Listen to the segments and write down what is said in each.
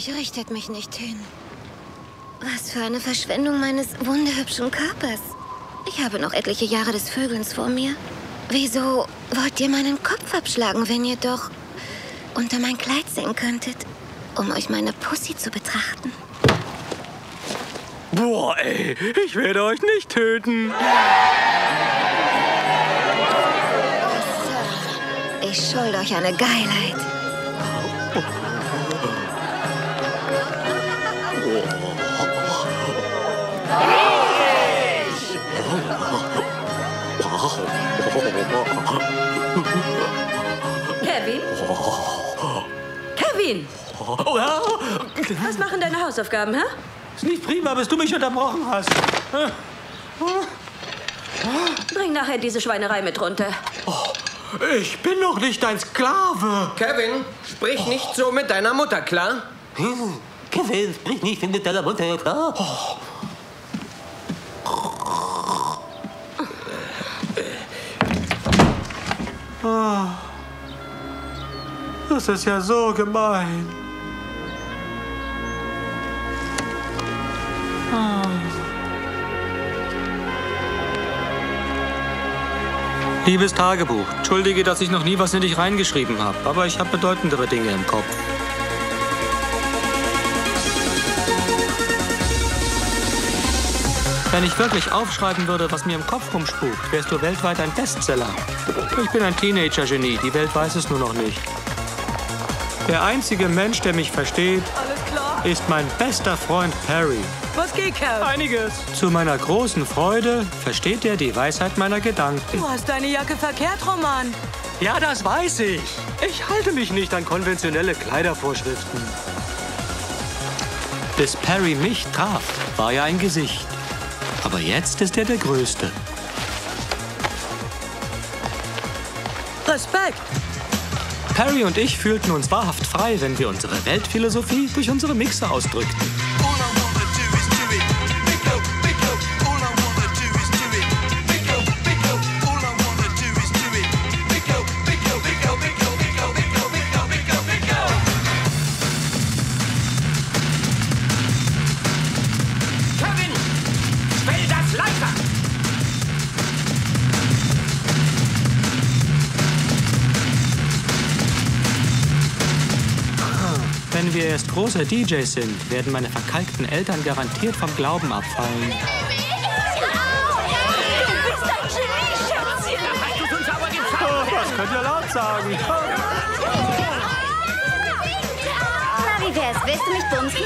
euch, richtet mich nicht hin. Was für eine Verschwendung meines wunderhübschen Körpers. Ich habe noch etliche Jahre des Vögelns vor mir. Wieso wollt ihr meinen Kopf abschlagen, wenn ihr doch unter mein Kleid sehen könntet, um euch meine Pussy zu betrachten? Boah, ey, ich werde euch nicht töten. Ich schuld euch eine Geilheit. Kevin? Kevin! Oh. Was machen deine Hausaufgaben, hä? Ist nicht prima, bis du mich unterbrochen hast. Bring nachher diese Schweinerei mit runter. Ich bin doch nicht dein Sklave. Kevin, sprich nicht so mit deiner Mutter, klar? Kevin, sprich nicht mit deiner Mutter, klar? Das ist ja so gemein. Liebes Tagebuch, entschuldige, dass ich noch nie was in dich reingeschrieben habe, aber ich habe bedeutendere Dinge im Kopf. Wenn ich wirklich aufschreiben würde, was mir im Kopf rumspukt, wärst du weltweit ein Bestseller. Ich bin ein Teenager-Genie, die Welt weiß es nur noch nicht. Der einzige Mensch, der mich versteht, Alles klar? ist mein bester Freund Perry. Was geht, Kerl? Einiges. Zu meiner großen Freude versteht er die Weisheit meiner Gedanken. Du hast deine Jacke verkehrt, Roman. Ja, das weiß ich. Ich halte mich nicht an konventionelle Kleidervorschriften. Bis Perry mich traf, war er ein Gesicht. Aber jetzt ist er der Größte. Respekt. Perry und ich fühlten uns wahrhaft frei, wenn wir unsere Weltphilosophie durch unsere Mixer ausdrückten. Große DJs sind, werden meine verkalkten Eltern garantiert vom Glauben abfallen. Das könnt ihr laut sagen. Na, wie wär's? Willst du mich bumsen?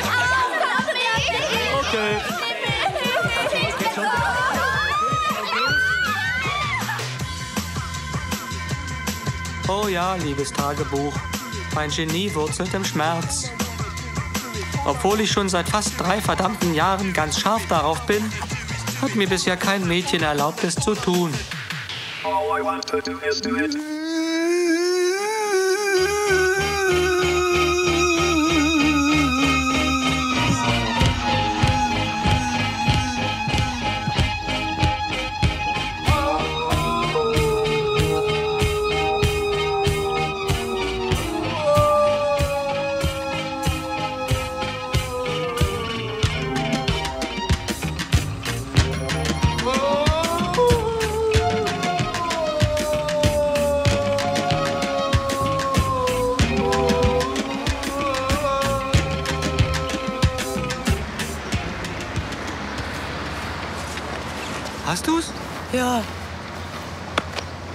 Okay. Oh ja, liebes Tagebuch. Mein Genie wurzelt im Schmerz. Obwohl ich schon seit fast drei verdammten Jahren ganz scharf darauf bin, hat mir bisher kein Mädchen erlaubt, es zu tun. Hast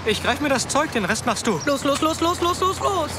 Ich greif mir das Zeug, den Rest machst du. Los, los, los, los, los, los, los.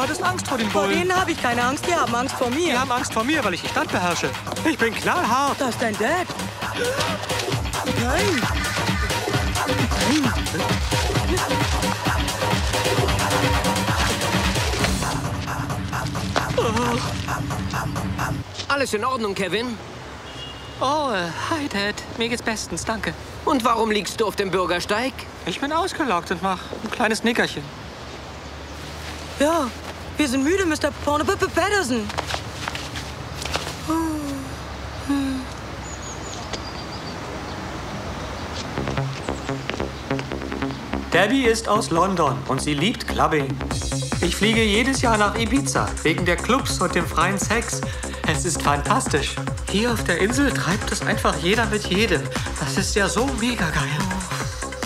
Du hattest Angst vor den Vor Bullen. denen habe ich keine Angst, die haben Angst vor Die mir. haben Angst vor mir, weil ich die Stadt beherrsche. Ich bin knallhart. Das ist dein Dad. Nein. Alles in Ordnung, Kevin? Oh, äh, hi, Dad. Mir geht's bestens, danke. Und warum liegst du auf dem Bürgersteig? Ich bin ausgelaugt und mach ein kleines Nickerchen. Ja, wir sind müde, Mr. Pornabuppe Patterson. Debbie ist aus London und sie liebt Clubbing. Ich fliege jedes Jahr nach Ibiza wegen der Clubs und dem freien Sex. Es ist fantastisch. Hier auf der Insel treibt es einfach jeder mit jedem. Das ist ja so mega geil.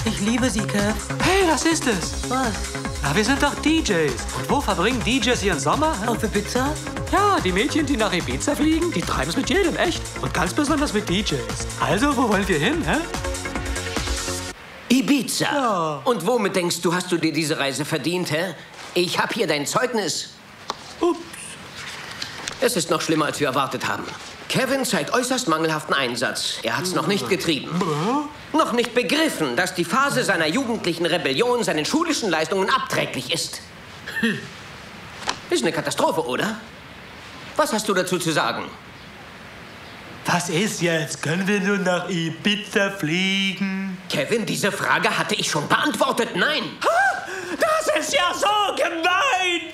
Ich liebe sie, Kev. Hey, das ist es. Was? Na, wir sind doch DJs. Und wo verbringen DJs ihren Sommer? Auf der Pizza? Ja, die Mädchen, die nach Ibiza fliegen, die treiben es mit jedem, echt. Und ganz besonders mit DJs. Also, wo wollen wir hin, hä? Ibiza. Und womit denkst du, hast du dir diese Reise verdient, hä? Ich hab hier dein Zeugnis. Ups. Es ist noch schlimmer, als wir erwartet haben. Kevin zeigt äußerst mangelhaften Einsatz. Er hat's noch nicht getrieben. Noch nicht begriffen, dass die Phase seiner jugendlichen Rebellion seinen schulischen Leistungen abträglich ist. Ist eine Katastrophe, oder? Was hast du dazu zu sagen? Was ist jetzt? Können wir nun nach Ibiza fliegen? Kevin, diese Frage hatte ich schon beantwortet. Nein. Das ist ja so gemein!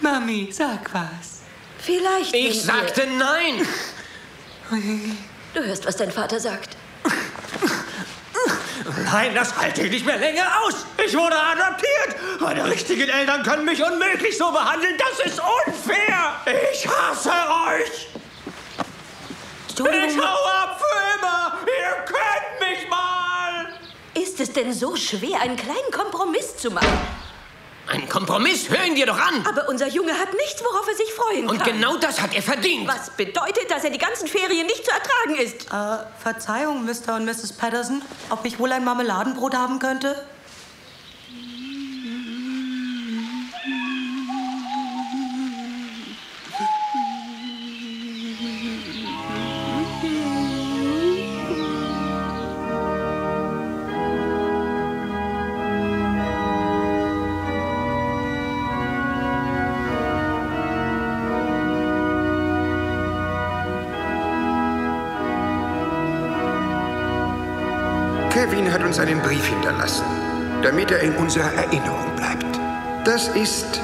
Mami, sag was. Vielleicht. Ich wir- sagte nein. Du hörst, was dein Vater sagt. Nein, das halte ich nicht mehr länger aus. Ich wurde adoptiert. Meine richtigen Eltern können mich unmöglich so behandeln. Das ist unfair. Ich hasse euch. Ich hau ab für immer. Ihr könnt mich mal. Ist es denn so schwer, einen kleinen Kompromiss zu machen? Ein Kompromiss, hör ihn dir doch an. Aber unser Junge hat nichts, worauf er sich freuen Und kann. genau das hat er verdient. Was bedeutet, dass er die ganzen Ferien nicht zu ertragen ist? Äh, Verzeihung, Mr. und Mrs. Patterson, ob ich wohl ein Marmeladenbrot haben könnte? Kevin hat uns einen Brief hinterlassen, damit er in unserer Erinnerung bleibt. Das ist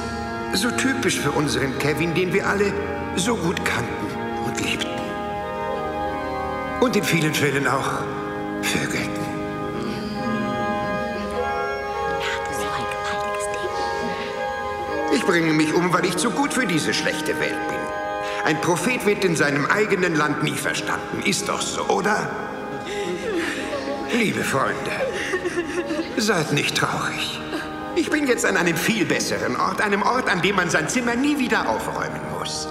so typisch für unseren Kevin, den wir alle so gut kannten und liebten. Und in vielen Fällen auch vögelten. Ich bringe mich um, weil ich zu gut für diese schlechte Welt bin. Ein Prophet wird in seinem eigenen Land nie verstanden. Ist doch so, oder? Liebe Freunde, seid nicht traurig. Ich bin jetzt an einem viel besseren Ort, einem Ort, an dem man sein Zimmer nie wieder aufräumen muss.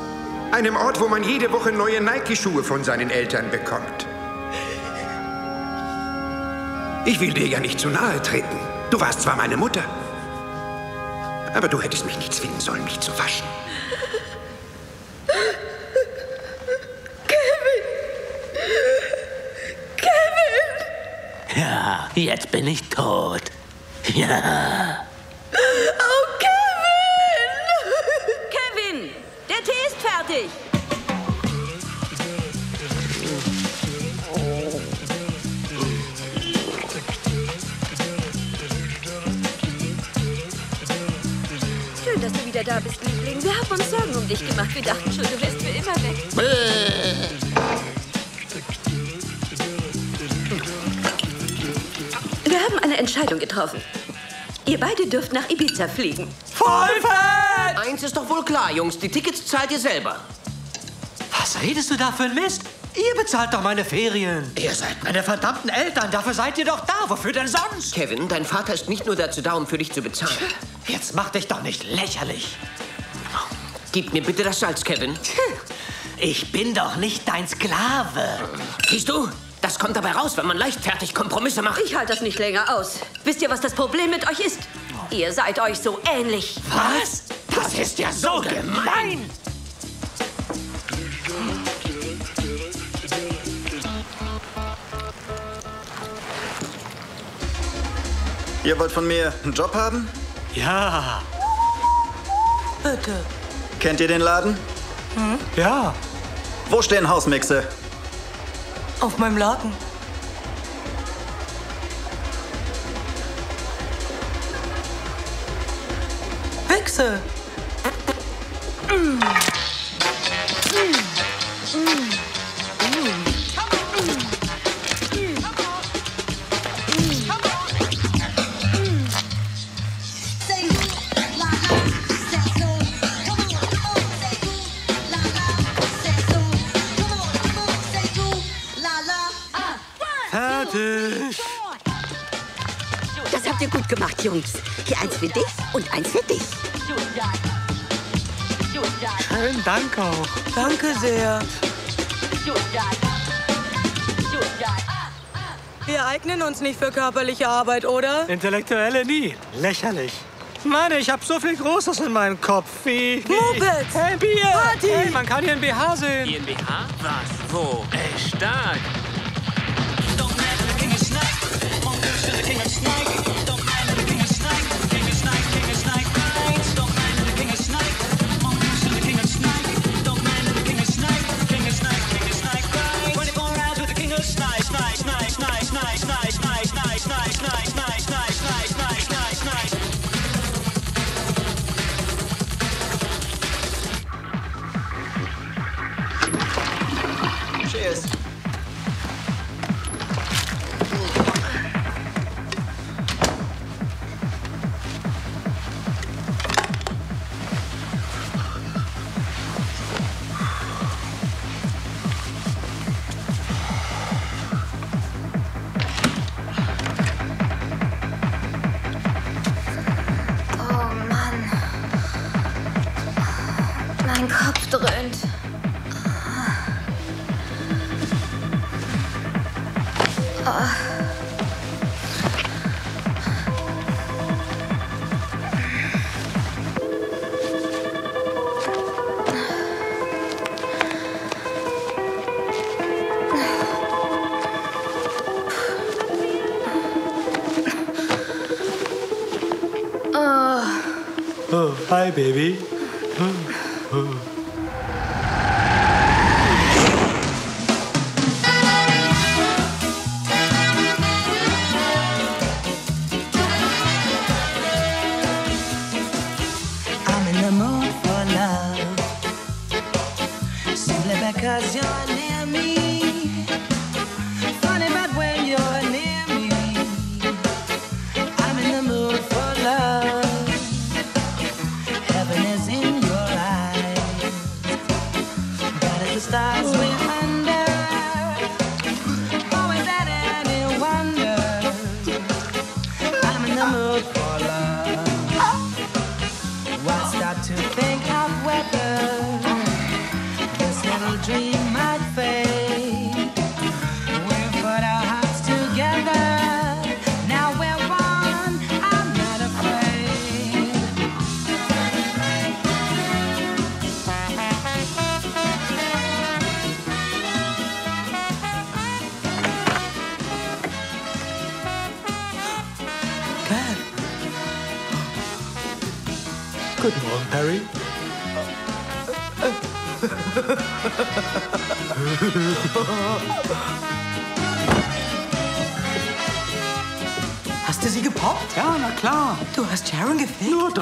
Einem Ort, wo man jede Woche neue Nike-Schuhe von seinen Eltern bekommt. Ich will dir ja nicht zu nahe treten. Du warst zwar meine Mutter, aber du hättest mich nicht zwingen sollen, mich zu waschen. Ja, jetzt bin ich tot. Ja. Kevin, der Tee ist fertig. Schön, dass du wieder da bist, Liebling. Wir haben uns Sorgen um dich gemacht. Wir dachten schon, du wärst für immer weg. Wir Entscheidung getroffen. Ihr beide dürft nach Ibiza fliegen. Eins ist doch wohl klar, Jungs. Die Tickets zahlt ihr selber. Was redest du da für ein Mist? Ihr bezahlt doch meine Ferien. Ihr seid meine verdammten Eltern. Dafür seid ihr doch da. Wofür denn sonst? Kevin, dein Vater ist nicht nur dazu da, um für dich zu bezahlen. Jetzt mach dich doch nicht lächerlich. Gib mir bitte das Salz, Kevin. Ich bin doch nicht dein Sklave. Siehst du? Das kommt dabei raus, wenn man leichtfertig Kompromisse macht. Ich halte das nicht länger aus. Wisst ihr, was das Problem mit euch ist? Ihr seid euch so ähnlich. Was? Das ist ja so gemein! Ihr wollt von mir einen Job haben? Ja, Bitte. Kennt ihr den Laden? ja. Wo stehen Hausmixe? Auf meinem Laken. Wichse. Sehr. Wir eignen uns nicht für körperliche Arbeit, oder? Intellektuelle nie. Lächerlich. Mann, ich hab so viel Großes in meinem Kopf. Wie... Mopeds! Hey, Bier! Party! Hey, man kann hier ein BH sehen. GmbH? Was? Wo? Ey, stark.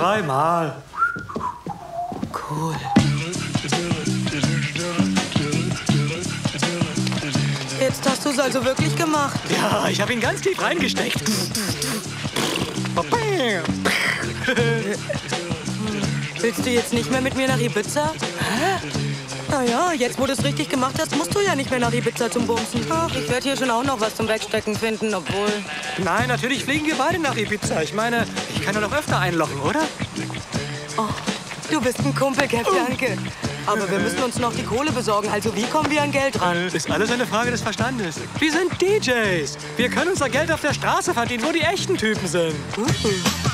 Dreimal. Cool. Jetzt hast du es also wirklich gemacht. Ja, ich habe ihn ganz tief reingesteckt. Willst du jetzt nicht mehr mit mir nach Ibiza? Hä? Naja, jetzt wo du es richtig gemacht hast, musst du ja nicht mehr nach Ibiza zum Bumsen. Ach, ich werde hier schon auch noch was zum Wegstecken finden, obwohl... Nein, natürlich fliegen wir beide nach Ibiza. Ich meine, ich kann nur noch öfter einlochen, oder? Du bist ein Kumpel, Kev, danke. Aber wir müssen uns noch die Kohle besorgen. Also wie kommen wir an Geld ran? Ist alles eine Frage des Verstandes. Wir sind DJs. Wir können unser Geld auf der Straße verdienen, wo die echten Typen sind. Ich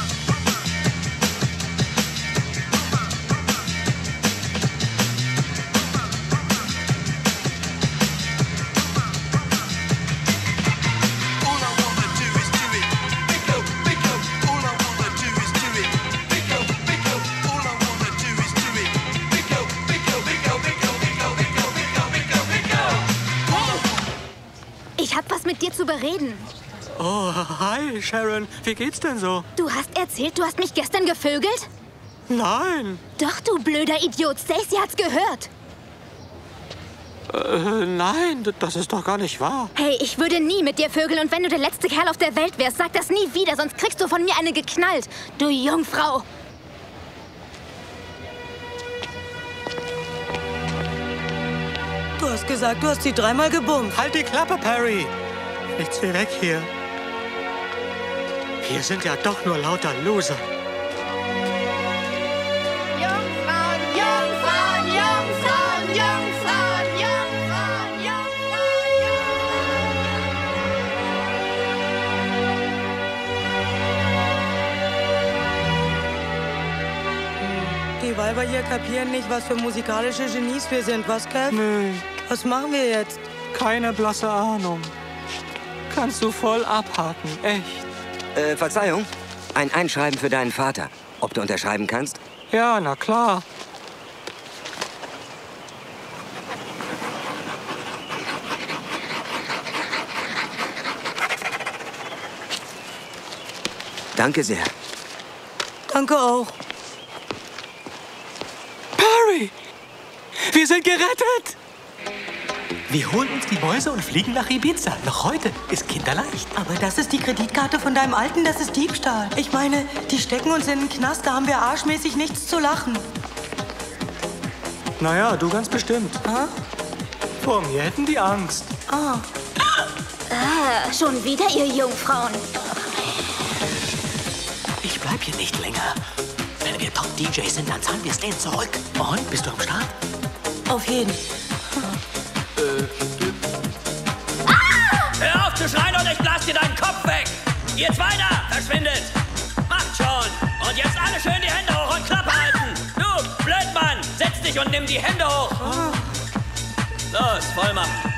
hi, Sharon. Wie geht's denn so? Du hast erzählt, du hast mich gestern gevögelt? Nein. Doch, du blöder Idiot. Stacy hat's gehört. Äh, nein, das ist doch gar nicht wahr. Hey, ich würde nie mit dir vögeln und wenn du der letzte Kerl auf der Welt wärst, sag das nie wieder, sonst kriegst du von mir eine geknallt. Du Jungfrau. Du hast gesagt, du hast sie dreimal gebummt. Halt die Klappe, Perry. Nichts wie weg hier. Wir sind ja doch nur lauter Loser. Jungfrauen, Jungfrauen, Jungfrauen, Jungfrauen, Jungfrauen, Die Weiber hier kapieren nicht, was für musikalische Genies wir sind, was, Kev? Nee. Was machen wir jetzt? Keine blasse Ahnung. Kannst du voll abhaken, echt. Äh, Verzeihung. Ein Einschreiben für deinen Vater. Ob du unterschreiben kannst? Ja, na klar. Danke sehr. Danke auch. Perry! Wir sind gerettet! Wir holen uns die Mäuse und fliegen nach Ibiza. Noch heute ist kinderleicht. Aber das ist die Kreditkarte von deinem Alten, das ist Diebstahl. Ich meine, die stecken uns in den Knast, da haben wir arschmäßig nichts zu lachen. Naja, du ganz bestimmt. Vor mir hätten die Angst. Ah. Ah, schon wieder ihr Jungfrauen. Ich bleib hier nicht länger. Wenn wir Top-DJs sind, dann zahlen wir es denen zurück. Und, bist du am Start? Auf jeden. Hör auf zu schreien und ich blas dir deinen Kopf weg! Ihr weiter! Verschwindet! Macht schon! Und jetzt alle schön die Hände hoch und Klappe halten! Du, Blödmann! Setz dich und nimm die Hände hoch! Los, voll machen!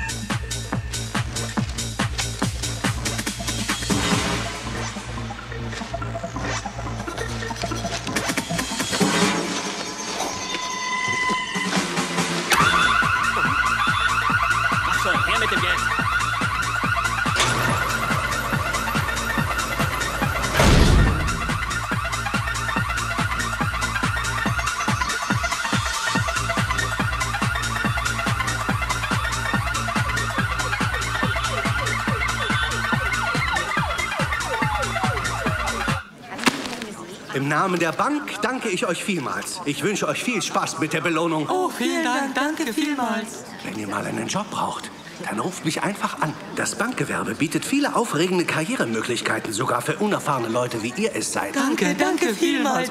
Namen der Bank danke ich euch vielmals. Ich wünsche euch viel Spaß mit der Belohnung. Oh, vielen Dank, danke vielmals. Wenn ihr mal einen Job braucht, dann ruft mich einfach an. Das Bankgewerbe bietet viele aufregende Karrieremöglichkeiten, sogar für unerfahrene Leute, wie ihr es seid. Danke, danke vielmals.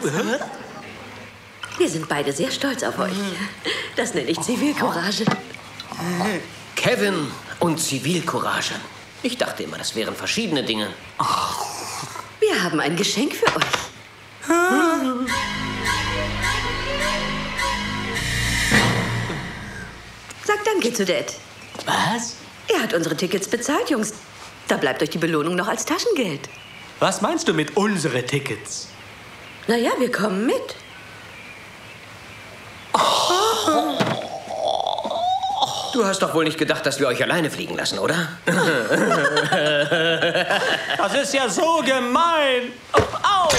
Wir sind beide sehr stolz auf euch. Das nenne ich Zivilcourage. Kevin und Zivilcourage. Ich dachte immer, das wären verschiedene Dinge. Wir haben ein Geschenk für euch. Sag Danke zu Dad. Was? Er hat unsere Tickets bezahlt, Jungs. Da bleibt euch die Belohnung noch als Taschengeld. Was meinst du mit unsere Tickets? Naja, wir kommen mit. Du hast doch wohl nicht gedacht, dass wir euch alleine fliegen lassen, oder? Das ist ja so gemein. Au!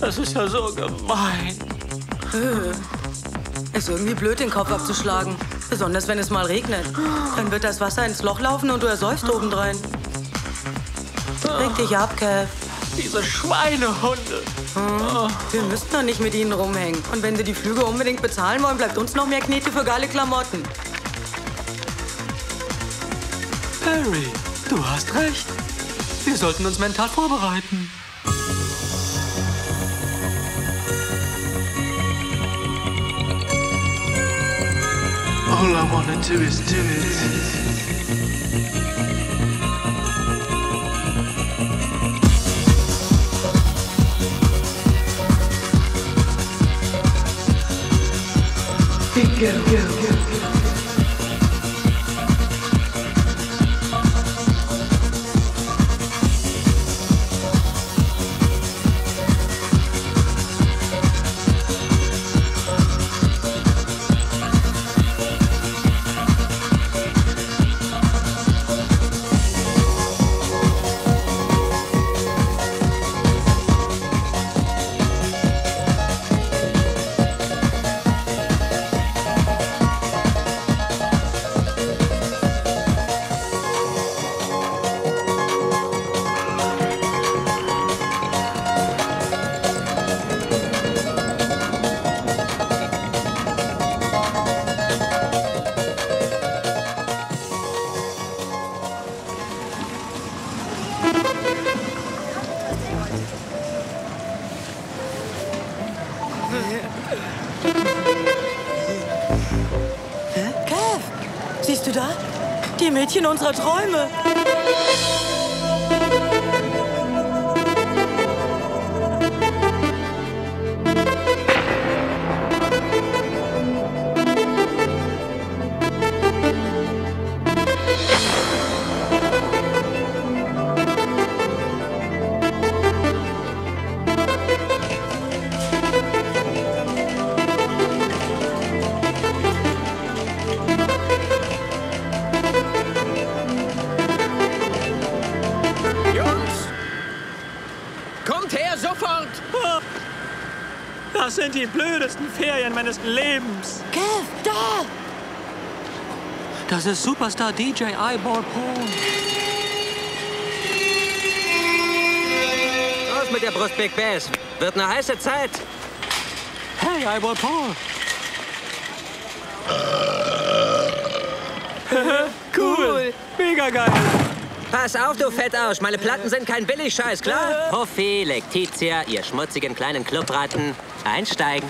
Das ist ja so gemein. Äh, Ist irgendwie blöd, den Kopf abzuschlagen. Besonders wenn es mal regnet. Dann wird das Wasser ins Loch laufen und du ersäufst obendrein. Reg dich ab, Kev. Diese Schweinehunde. Hm. Wir müssten doch nicht mit ihnen rumhängen. Und wenn sie die Flüge unbedingt bezahlen wollen, bleibt uns noch mehr Knete für geile Klamotten. Perry, du hast recht. Wir sollten uns mental vorbereiten. All I wanna do is do it. go, go. Mädchen unserer Träume. Meines Lebens. Kev, da! Das ist Superstar DJ Eyeball Paul. Raus mit der Brust, Big Bass. Wird eine heiße Zeit. Hey, Eyeball Paul. cool. Mega geil. Pass auf, du Fettausch. Meine Platten sind kein Billigscheiß, klar? Puffy, Lektitia, ihr schmutzigen kleinen Clubratten. Einsteigen.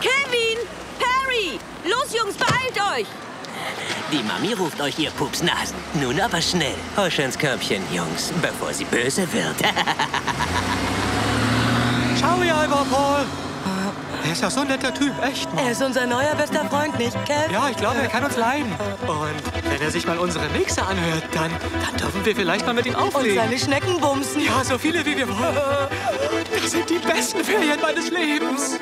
Kevin! Perry! Los, Jungs, beeilt euch! Die Mami ruft euch, ihr Pupsnasen. Nun aber schnell. Husch ins Körbchen, Jungs, bevor sie böse wird. Ciao, ihr Paul. Er ist ja so ein netter Typ, echt. Mann. Er ist unser neuer bester Freund, nicht, Kev? Ja, ich glaube, er kann uns leiden. Und wenn er sich mal unsere Mixe anhört, dann, dann dürfen wir vielleicht mal mit ihm Und auflegen. seine Schnecken bumsen. Ja, so viele wie wir wollen. Das sind die besten Ferien meines Lebens.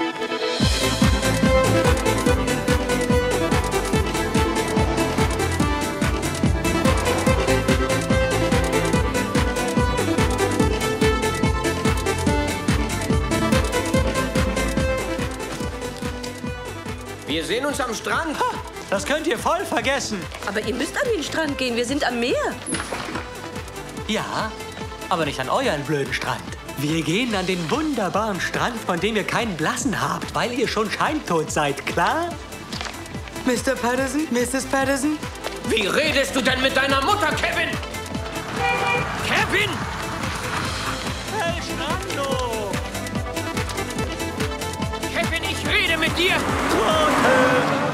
Sehen uns am Strand. Das könnt ihr voll vergessen. Aber ihr müsst an den Strand gehen, wir sind am Meer. Ja, aber nicht an euren blöden Strand. Wir gehen an den wunderbaren Strand, von dem ihr keinen Blassen habt, weil ihr schon scheintot seid, klar? Mr. Patterson, Mrs. Patterson. Wie redest du denn mit deiner Mutter, Kevin? Kevin! Ich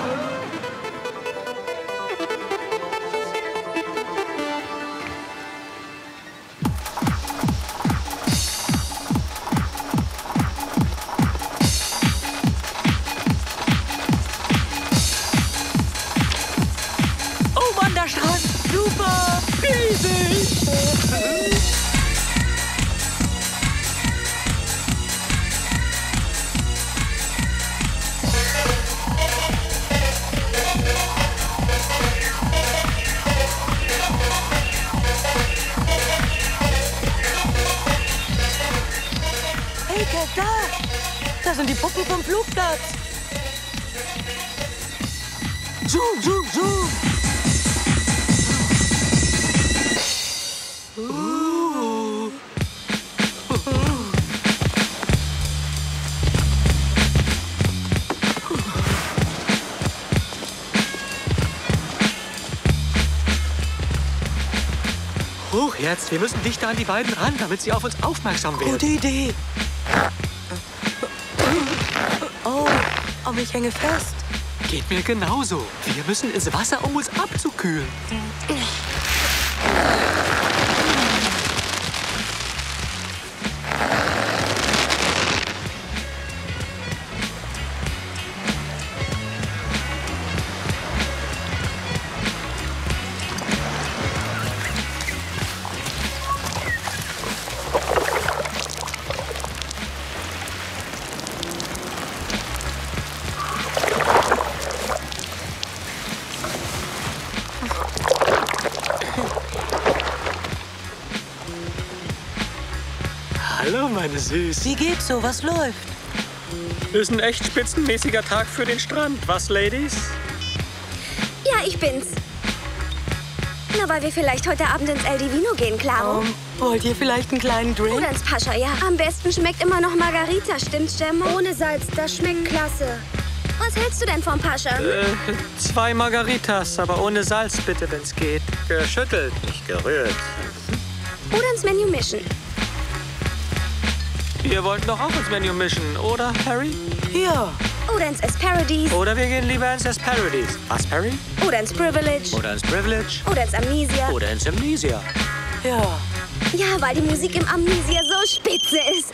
Jetzt, wir müssen dichter an die beiden ran, damit sie auf uns aufmerksam werden. Gute Idee. Oh, oh, ich hänge fest. Geht mir genauso. Wir müssen ins Wasser, um uns abzukühlen. Süß. Wie geht's so? Was läuft? Ist ein echt spitzenmäßiger Tag für den Strand, was, Ladies? Ja, ich bin's. Na, weil wir vielleicht heute Abend ins El Divino gehen, Claro? Um, wollt ihr vielleicht einen kleinen Drink? Oder ins Pascha, ja. Am besten schmeckt immer noch Margarita, stimmt's, Gemma? Ohne Salz, das schmeckt klasse. Was hältst du denn vom Pascha? Äh, zwei Margaritas, aber ohne Salz bitte, wenn's geht. Geschüttelt, nicht gerührt. Oder ins Menü mischen. Ihr wollt doch auch ins Menü mischen, oder, Harry? Ja. Oder ins Asparades. Oder wir gehen lieber ins Asparades. Was, Harry? Oder ins Privilege. Oder ins Privilege. Oder ins Amnesia. Oder ins Amnesia. Ja. Ja, weil die Musik im Amnesia so spitze ist.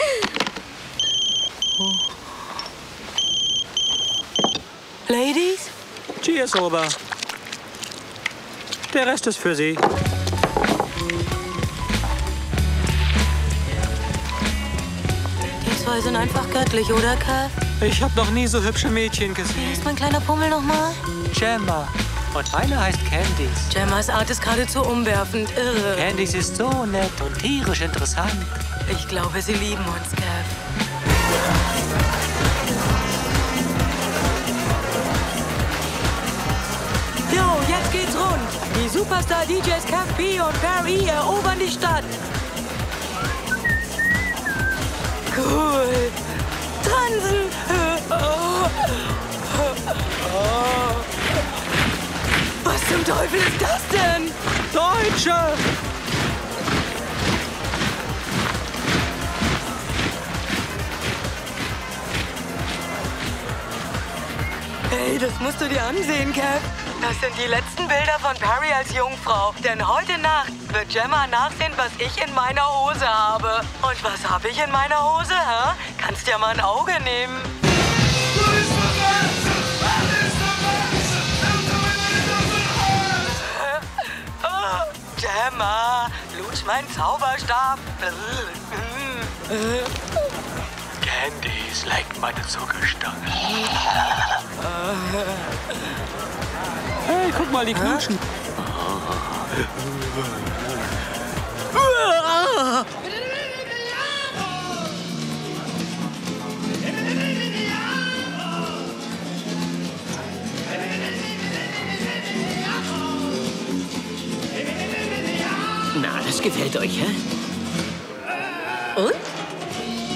Ladies? Cheers, Ober. Der Rest ist für Sie. Zwei sind einfach göttlich, oder, Kev? Ich habe noch nie so hübsche Mädchen Wie gesehen. ist mein kleiner Pummel nochmal? Gemma. Und meine heißt Candice. Gemmas Art ist geradezu umwerfend. Irre. Candice ist so nett und tierisch interessant. Ich glaube, sie lieben uns, Kev. Jo, jetzt geht's rund. Die Superstar-DJs Kev B und Perry erobern die Stadt. Tanzen. Was zum Teufel ist das denn? Deutsche! Hey, das musst du dir ansehen, Kev. Das sind die letzten Bilder von Perry als Jungfrau. Denn heute Nacht wird Gemma nachsehen, was ich in meiner Hose habe. Und was habe ich in meiner Hose, hä? Kannst ja mal ein Auge nehmen. Gemma, lutsch mein Zauberstab. Candice leckt meine Zuckerstange. Hey, guck mal, die knutschen. Na, das gefällt euch, hä? Und?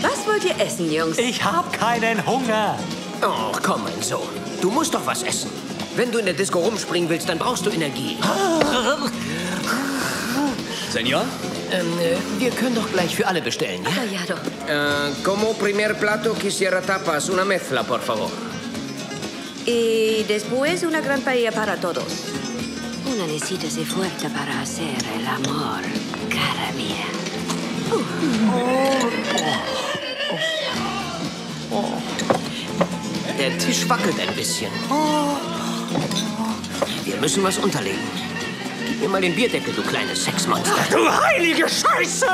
Was wollt ihr essen, Jungs? Ich hab keinen Hunger. Oh, komm, mein Sohn. Du musst doch was essen. Wenn du in der Disco rumspringen willst, dann brauchst du Energie. Senor? Ähm, äh, wir können doch gleich für alle bestellen, ja? Ah, ja, doch. Äh, como primer plato quisiera tapas, una mezcla, por favor. Y después una gran paella para todos. Una necesita fuerte para hacer el amor, cara mía. Der Tisch wackelt ein bisschen. Wir müssen was unterlegen. Gib mir mal den Bierdeckel, du kleines Sexmonster. Du heilige Scheiße!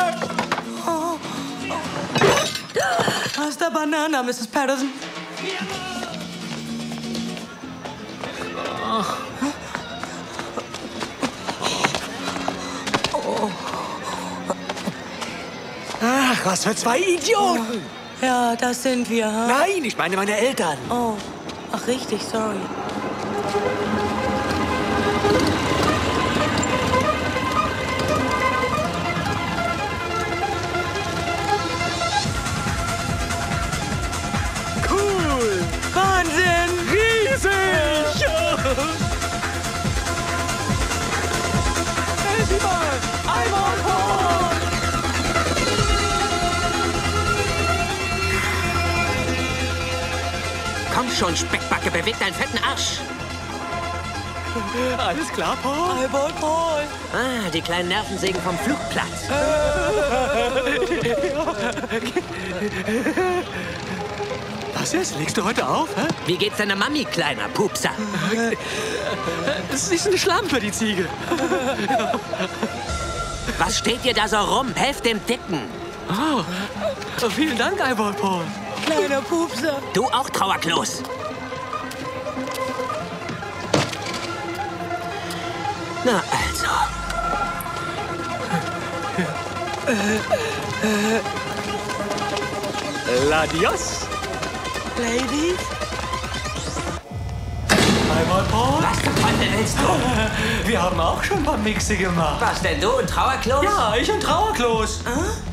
Hasta Banana, Mrs. Patterson. Ach, was für zwei Idioten! Ja, das sind wir, hä? Nein, ich meine meine Eltern. Oh, ach richtig, sorry. Cool! Wahnsinn! Riesig! Hey, mal! Einmal hoch! Komm schon, Speckbacke, beweg deinen fetten Arsch. Alles klar, Paul? Eyeball Paul. Ah, die kleinen Nervensägen vom Flugplatz. Was ist? Legst du heute auf, hä? Wie geht's deiner Mami, kleiner Pupser? Sie ist eine Schlampe, die Ziege. Was steht ihr da so rum? Helft dem Dicken. Oh, vielen Dank, Eyeball Paul. Kleiner Pupser. Du auch, Trauerklos. Na also. Ladios. Ladies? Eyeball Paul. Was zum Teufel willst du? Wir haben auch schon ein paar Mixe gemacht. Was denn, du und Trauerklos? Ja, ich und Trauerklos.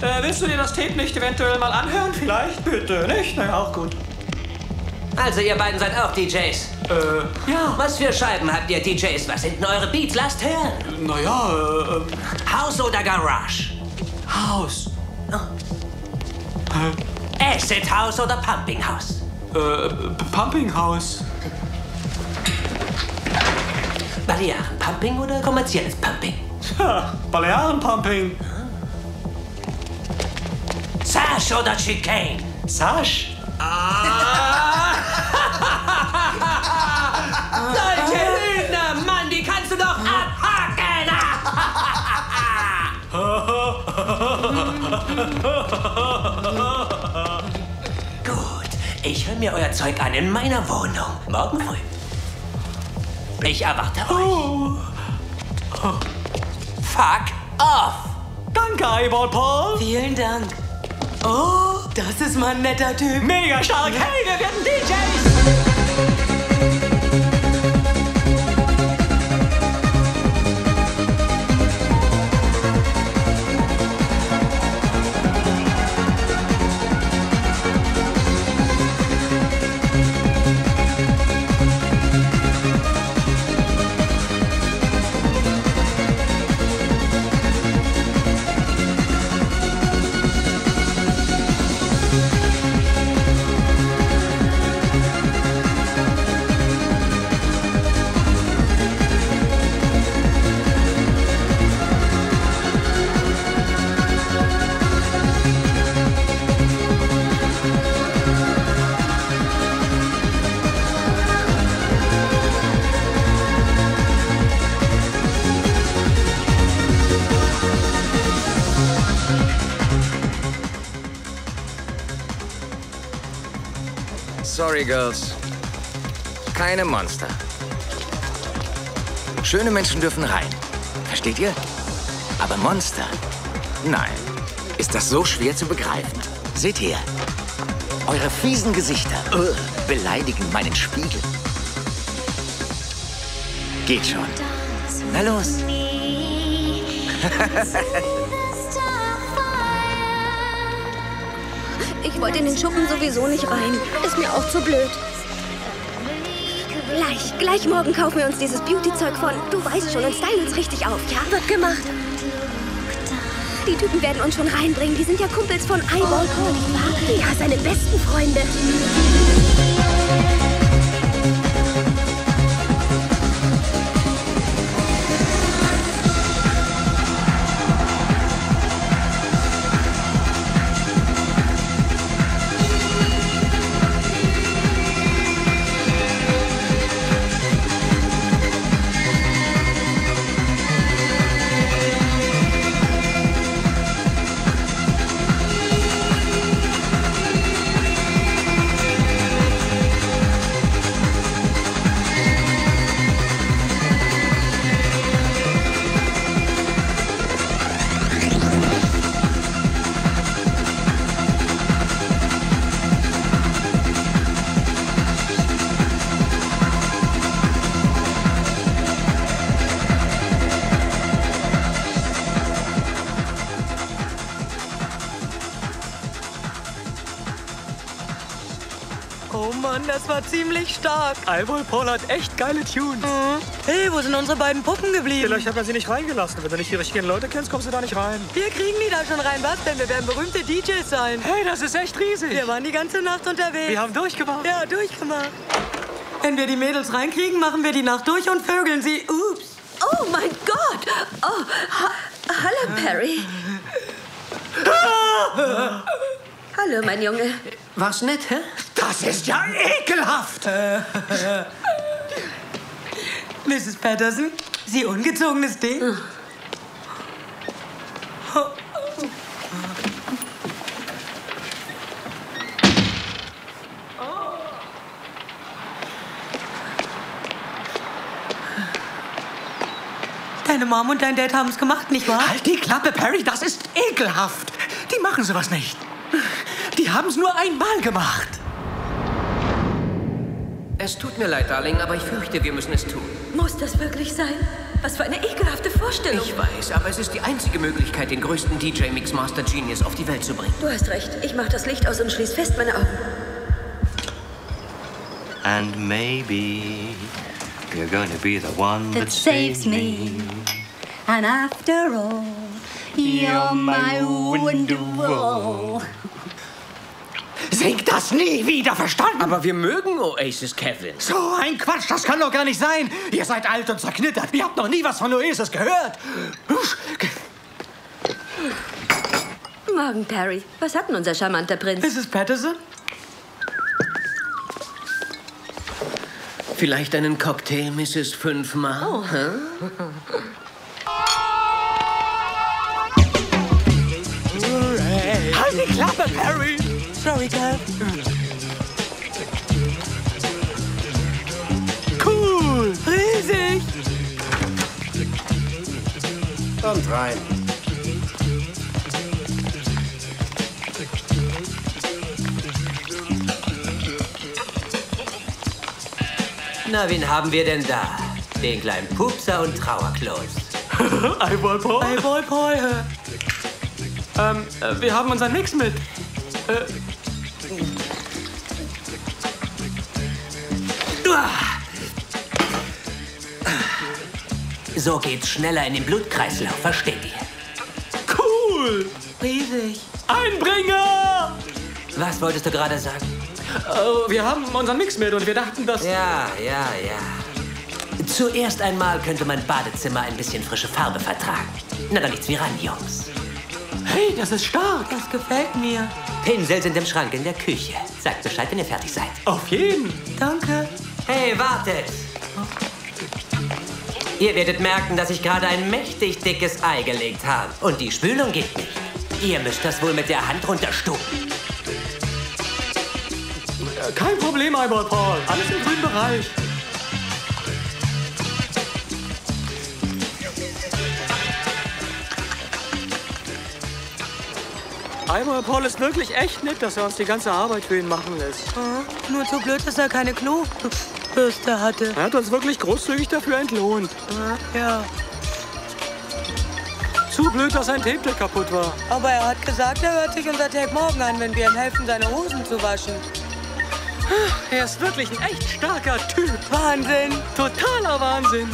Äh, willst du dir das Tape nicht eventuell mal anhören? Vielleicht? Bitte, nicht? Na ja, auch gut. Also, ihr beiden seid auch DJs. Äh, ja. Was für Scheiben habt ihr, DJs? Was sind denn eure Beats? Lasst hören. Naja, äh, Haus oder Garage? Haus. Acid House oder Pumping House? Äh, Pumping House. Balearen Pumping oder kommerzielles Pumping? Ha, Balearen Pumping. Sash oder Chicane? Sash? Solche Gut, ich höre mir euer Zeug an in meiner Wohnung. Morgen früh. Ich erwarte euch. Fuck off! Danke, Eyeball Paul. Vielen Dank. Oh, das ist mal ein netter Typ. Mega stark. Hey, wir werden DJs. Sorry, Girls. Keine Monster. Schöne Menschen dürfen rein. Versteht ihr? Aber Monster? Nein. Ist das so schwer zu begreifen? Seht her. Eure fiesen Gesichter uh, beleidigen meinen Spiegel. Geht schon. Na los. Ich wollte in den Schuppen sowieso nicht rein. Ist mir auch zu blöd. Gleich, gleich morgen kaufen wir uns dieses Beauty-Zeug von. Du weißt schon und stylen uns richtig auf, ja? Wird gemacht. Die Typen werden uns schon reinbringen. Die sind ja Kumpels von Eyeball wahr? Ja, seine besten Freunde. Ziemlich stark. Eyeball Paul hat echt geile Tunes. Hey, wo sind unsere beiden Puppen geblieben? Vielleicht hat er sie nicht reingelassen. Wenn du nicht die richtigen Leute kennst, kommst du da nicht rein. Wir kriegen die da schon rein, was denn? Wir werden berühmte DJs sein. Hey, das ist echt riesig. Wir waren die ganze Nacht unterwegs. Wir haben durchgemacht. Ja, durchgemacht. Wenn wir die Mädels reinkriegen, machen wir die Nacht durch und vögeln sie. Ups. Oh mein Gott! Oh, ha hallo, Perry. Hallo, mein Junge. War's nett, hä? Das ist ja ekelhaft! Mrs. Patterson, Sie ungezogenes Ding? Deine Mom und dein Dad haben es gemacht, nicht wahr? Halt die Klappe, Perry, das ist ekelhaft. Die machen sowas nicht. Die haben es nur einmal gemacht. Es tut mir leid, Darling, aber ich fürchte, wir müssen es tun. Muss das wirklich sein? Was für eine ekelhafte Vorstellung. Ich weiß, aber es ist die einzige Möglichkeit, den größten DJ Mixmaster Genius auf die Welt zu bringen. Du hast recht. Ich mach das Licht aus und schließ fest meine Augen. And maybe you're gonna be the one that saves me. And after all, you're my window. Sing das nie wieder, verstanden? Aber wir mögen Oasis, Kevin. So ein Quatsch, das kann doch gar nicht sein. Ihr seid alt und zerknittert. Ihr habt noch nie was von Oasis gehört. Morgen, Perry. Was hat denn unser charmanter Prinz? Mrs. Patterson? Vielleicht einen Cocktail, Mrs. Fünfmal? Oh. Hä? Halt die Klappe, Perry. Sorry, Kev. Cool. Riesig. Kommt rein. Na, wen haben wir denn da? Den kleinen Pupser und Trauerklos. Eyeball Paul. Eyeball Paul. Ähm, äh, wir haben unseren Mix mit. Äh, So geht's schneller in den Blutkreislauf, versteht ihr? cool. Riesig. Einbringer! Was wolltest du gerade sagen? Äh, wir haben unseren Mix mit und wir dachten, dass... Ja, ja, ja. Zuerst einmal könnte mein Badezimmer ein bisschen frische Farbe vertragen. Na, dann nichts wie ran, Jungs. Hey, das ist stark. Das gefällt mir. Pinsel sind im Schrank in der Küche. Sagt Bescheid, wenn ihr fertig seid. Auf jeden. Danke. Hey, wartet! Ihr werdet merken, dass ich gerade ein mächtig dickes Ei gelegt habe. Und die Spülung geht nicht. Ihr müsst das wohl mit der Hand runterstufen. Kein Problem, Eyeball Paul. Alles im grünen Bereich. Eyeball Paul ist wirklich echt nett, dass er uns die ganze Arbeit für ihn machen lässt. Ah, Nur zu blöd, dass er keine Klobürste hatte. Er hat uns wirklich großzügig dafür entlohnt. Ah, Ja. Zu blöd, dass sein Tape-Deck kaputt war. Aber er hat gesagt, er hört sich unser Tape morgen an, wenn wir ihm helfen, seine Hosen zu waschen. Er ist wirklich ein echt starker Typ. Wahnsinn. Totaler Wahnsinn.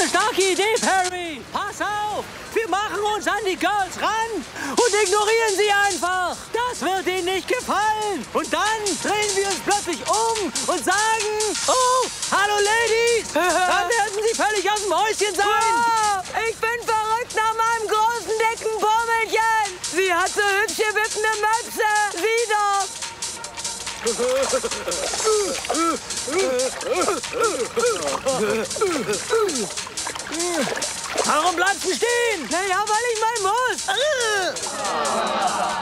Eine starke Idee, Perry. Pass auf. Wir machen uns an die Girls ran und ignorieren sie einfach. Das wird ihnen nicht gefallen. Und dann drehen wir uns plötzlich um und sagen, oh, hallo Ladies. Dann werden sie völlig aus dem Häuschen sein. Wow, ich bin verrückt nach meinem großen, dicken Pummelchen. Sie hat so hübsche, wippende Möpse. Sie doch. Warum bleibst du stehen? Naja, weil ich mal muss.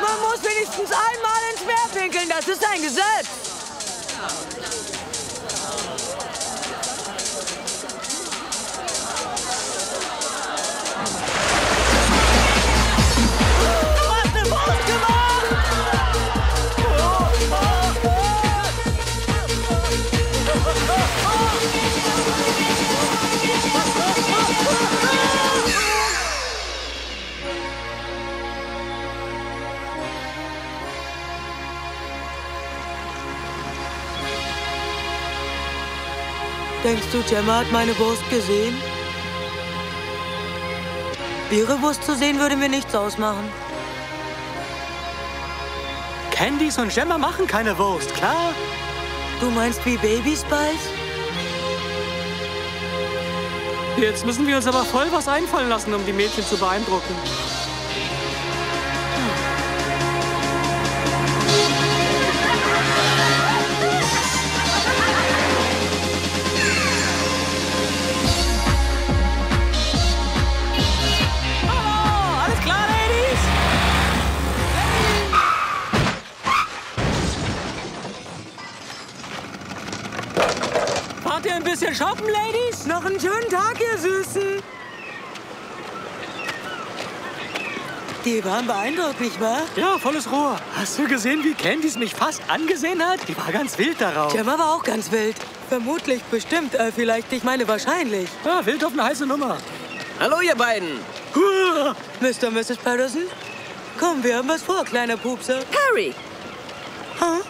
Man muss wenigstens einmal ins Meer pinkeln. Das ist ein Gesetz. Denkst du, Gemma hat meine Wurst gesehen? Ihre Wurst zu sehen würde mir nichts ausmachen. Candice und Gemma machen keine Wurst, klar? Du meinst wie Baby Spice? Jetzt müssen wir uns aber voll was einfallen lassen, um die Mädchen zu beeindrucken. Ihr shoppen, Ladies? Noch einen schönen Tag, ihr Süßen. Die waren beeindruckt, nicht wahr? Ja, volles Rohr. Hast du gesehen, wie Candice mich fast angesehen hat? Die war ganz wild darauf. Gemma war auch ganz wild. Vermutlich, bestimmt, äh, vielleicht, ich meine wahrscheinlich. Ja, wild auf eine heiße Nummer. Hallo, ihr beiden. Mr. und Mrs. Patterson? Komm, wir haben was vor, kleiner Pupser. Harry! Huh?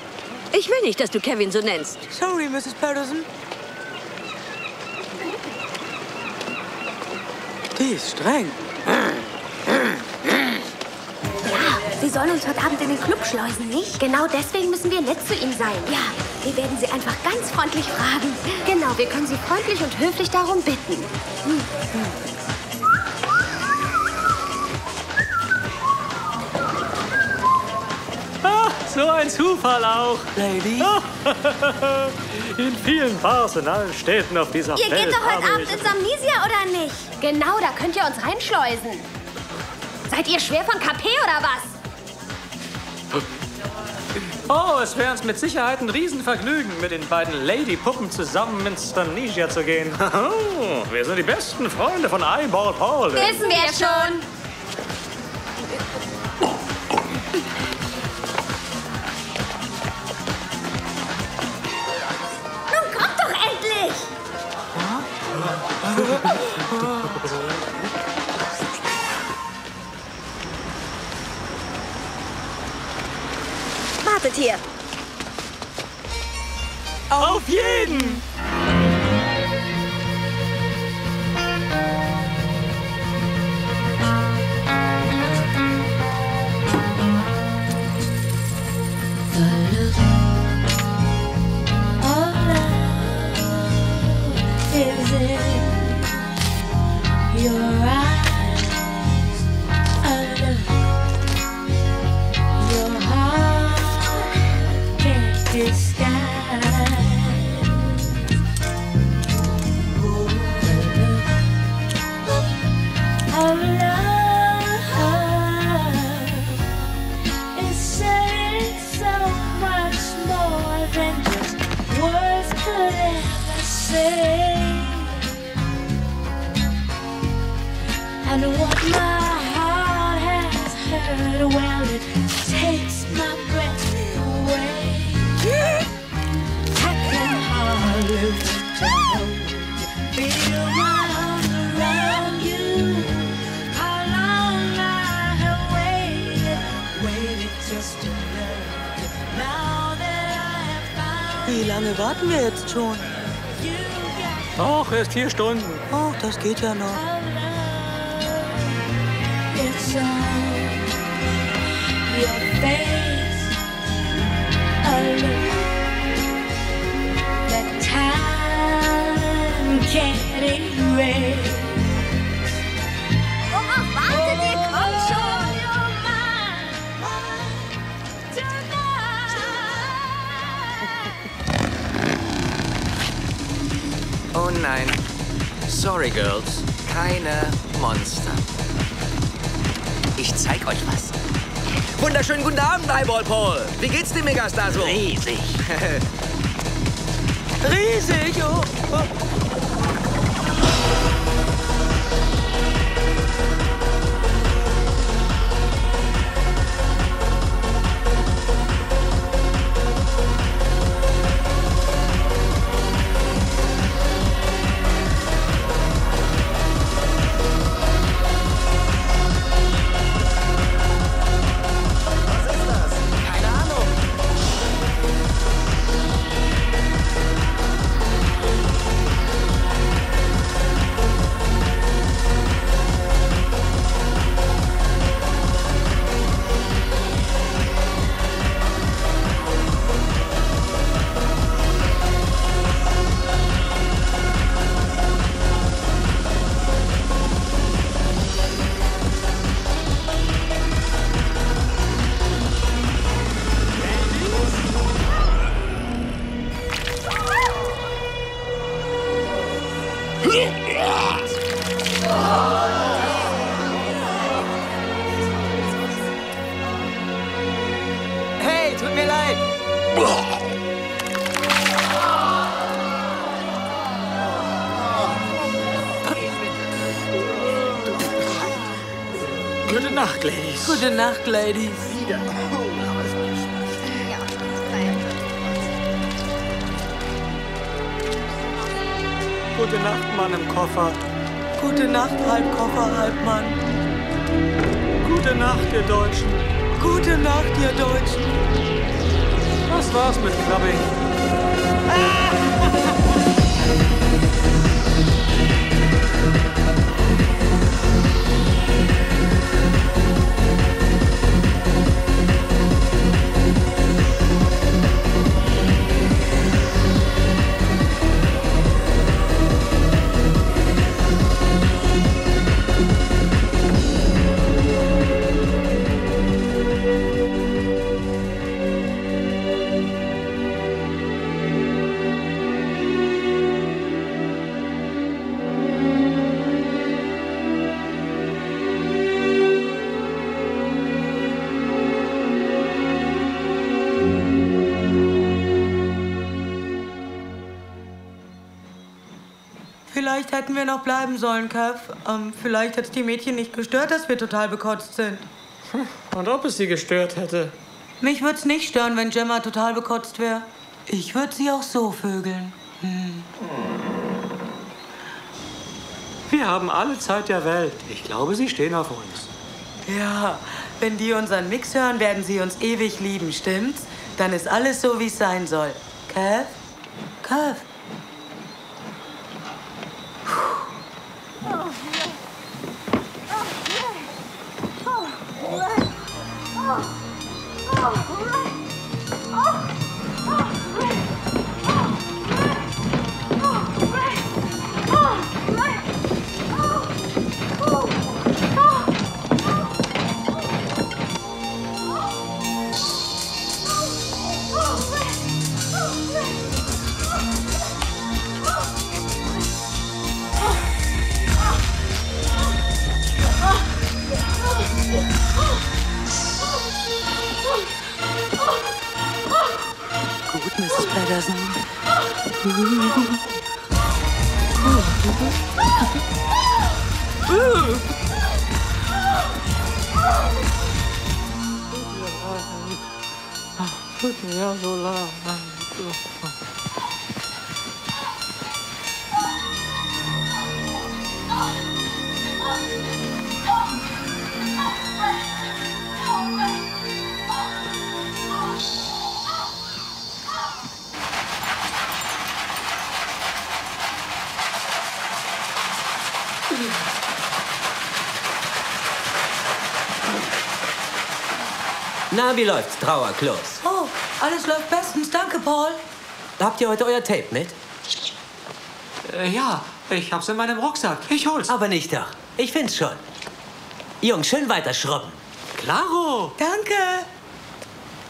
Ich will nicht, dass du Kevin so nennst. Sorry, Mrs. Patterson. Die ist streng. Sie sollen uns heute Abend in den Club schleusen, nicht? Genau deswegen müssen wir nett zu ihm sein. Ja, wir werden sie einfach ganz freundlich fragen. Genau, wir können sie freundlich und höflich darum bitten. Hm. Ah, so ein Zufall auch. Lady? In vielen Bars in allen Städten auf dieser Ihr Welt geht doch heute Abend ins Amnesia, oder nicht? Genau, da könnt ihr uns reinschleusen. Seid ihr schwer von KP oder was? Oh, es wäre uns mit Sicherheit ein Riesenvergnügen, mit den beiden Lady-Puppen zusammen ins Amnesia zu gehen. wir sind die besten Freunde von Eyeball Paul. Wissen wir schon. Vier Stunden. Oh, das geht ja noch. Wunderschönen guten Abend, Eyeball Paul. Wie geht's dem Megastar so? Riesig. Riesig! Oh, oh. Gute hätten wir noch bleiben sollen, Kev. Ähm, vielleicht hat es die Mädchen nicht gestört, dass wir total bekotzt sind. Und ob es sie gestört hätte. Mich würde es nicht stören, wenn Gemma total bekotzt wäre. Ich würde sie auch so vögeln. Hm. Wir haben alle Zeit der Welt. Ich glaube, sie stehen auf uns. Ja, wenn die unseren Mix hören, werden sie uns ewig lieben, stimmt's? Dann ist alles so, wie es sein soll. Kev? Kev? Wie läuft's, Trauerklos? Oh, alles läuft bestens. Danke, Paul. Habt ihr heute euer Tape mit? Äh, ja, ich hab's in meinem Rucksack. Ich hol's. Aber nicht doch. Ich find's schon. Jungs, schön weiter schrubben. Klaro. Danke.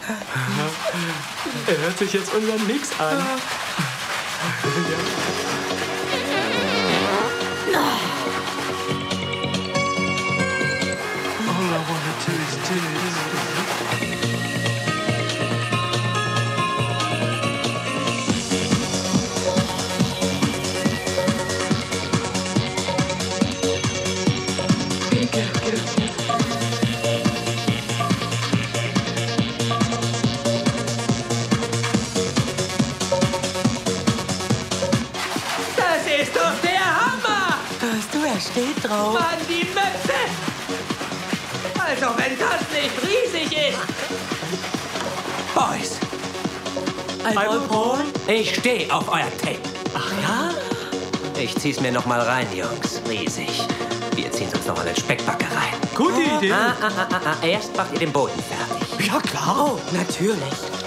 Er hört sich jetzt unseren Mix an. All steht drauf. Mann, die Möpse! Also, wenn das nicht riesig ist! Boys, Paul? ich stehe auf euer Tape. Ach ja? Ich zieh's mir noch mal rein, Jungs. Riesig. Wir ziehen uns noch mal eine Speckbacke rein. Gute Idee. Ah, ah, ah, ah, ah. Erst macht ihr den Boden fertig. Ja, klar. Oh, natürlich.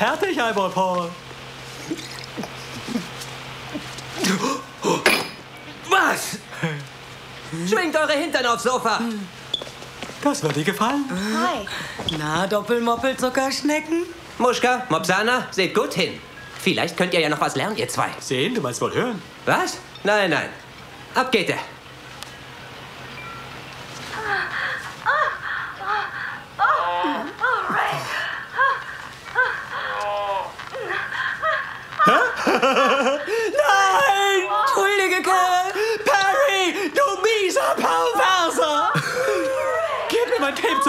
Fertig, Eyeball Paul. Was? Schwingt eure Hintern aufs Sofa. Das wird dir gefallen. Hi. Na, Doppelmoppelzuckerschnecken? Muschka, Mopsana, seht gut hin. Vielleicht könnt ihr ja noch was lernen, ihr zwei. Sehen, du meinst wohl hören. Was? Nein, nein. Ab geht er.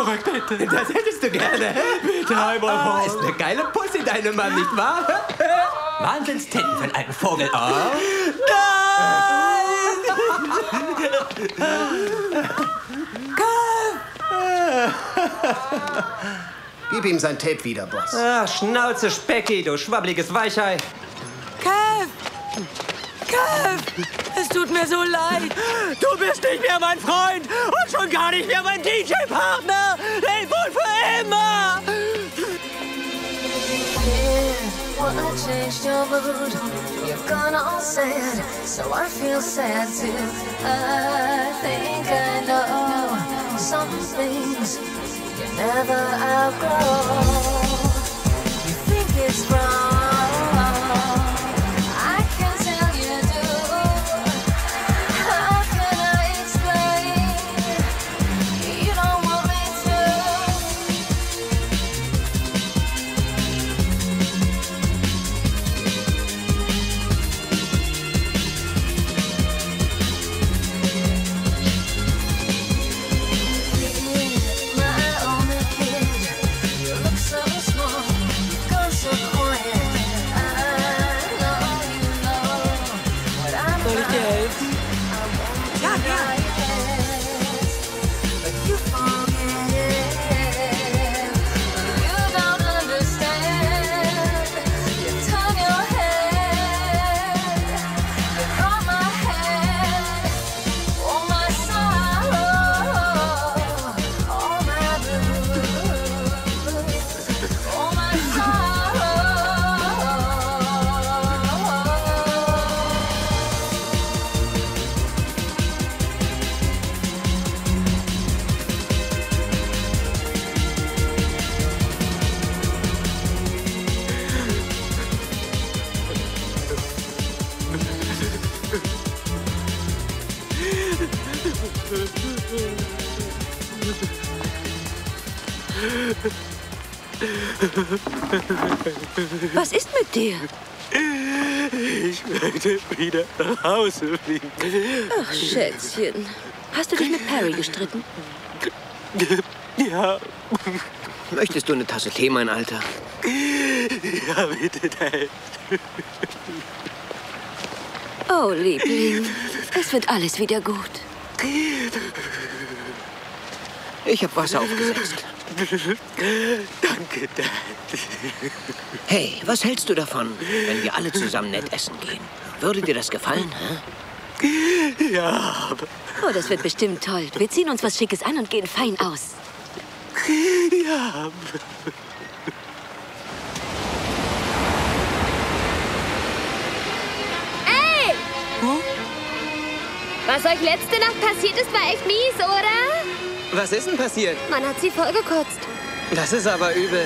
Zurück, bitte. Das hättest du gerne. Bitte, Highball Ah, ist eine geile Pussy, deine Mann, nicht wahr? Wahnsinnstitten für einen alten Vogel. Oh. Gib ihm sein Tape wieder, Boss. Ah, Schnauze, Specki, du schwabbliges Weichei. Kev! Kev! Es tut mir so leid. Du bist nicht mehr mein Freund und schon gar nicht mehr mein DJ-Partner. Für immer. Well, I changed your mood. You're gone all sad, so I feel sad too. I think I know some things you never outgrow. Mit dir? Ich möchte wieder nach Hause fliegen. Ach, Schätzchen. Hast du dich mit Perry gestritten? Ja. Möchtest du eine Tasse Tee, mein Alter? Ja, bitte, Dad. Oh, Liebling. Es wird alles wieder gut. Ich hab Wasser aufgesetzt. Danke, Dad. Hey, was hältst du davon, wenn wir alle zusammen nett essen gehen? Würde dir das gefallen? Hä? Ja, aber Oh, das wird bestimmt toll. Wir ziehen uns was Schickes an und gehen fein aus. Ja. Ey! Was euch letzte Nacht passiert ist, war echt mies, oder? Was ist denn passiert? Man hat sie vollgekotzt. Das ist aber übel.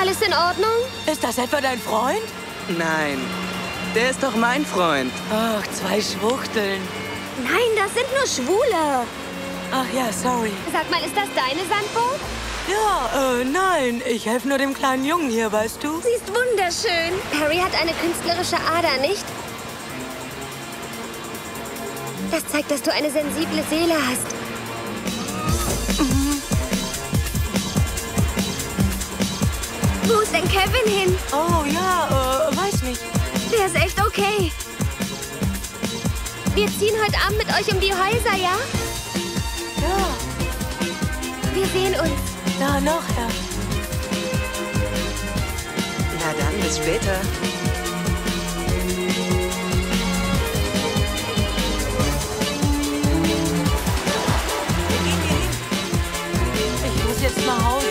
Alles in Ordnung? Ist das etwa dein Freund? Nein, der ist doch mein Freund. Ach, zwei Schwuchteln. Nein, das sind nur Schwule. Ach ja, sorry. Sag mal, ist das deine Sandburg? Ja, äh, nein. Ich helfe nur dem kleinen Jungen hier, weißt du? Sie ist wunderschön. Perry hat eine künstlerische Ader, nicht? Das zeigt, dass du eine sensible Seele hast. Wo ist denn Kevin hin? Oh ja, äh, weiß nicht. Der ist echt okay. Wir ziehen heute Abend mit euch um die Häuser, ja? Ja. Wir sehen uns. Na, noch, ja. Na dann, bis später. Ich muss jetzt nach Hause.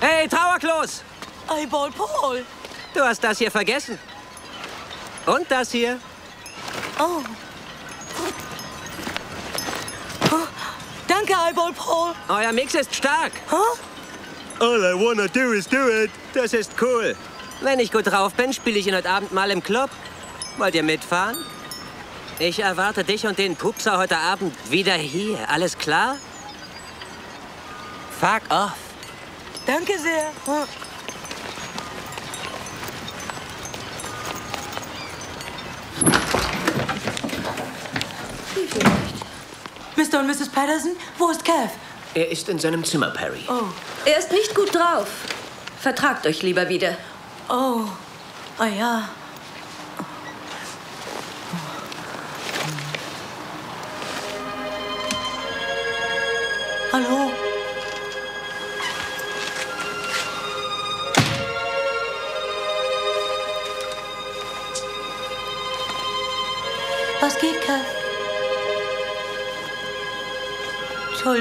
Hey, Trauerklos! Eyeball Paul. Du hast das hier vergessen. Und das hier. Oh. Oh, Danke, Eyeball Paul. Euer Mix ist stark. Huh? All I wanna do is do it. Das ist cool. Wenn ich gut drauf bin, spiele ich ihn heute Abend mal im Club. Wollt ihr mitfahren? Ich erwarte dich und den Pupser heute Abend wieder hier. Alles klar? Fuck off. Danke sehr. Mr. und Mrs. Patterson, wo ist Kev? Er ist in seinem Zimmer, Perry. Oh. Er ist nicht gut drauf. Vertragt euch lieber wieder. Oh. Ah ja. Hallo?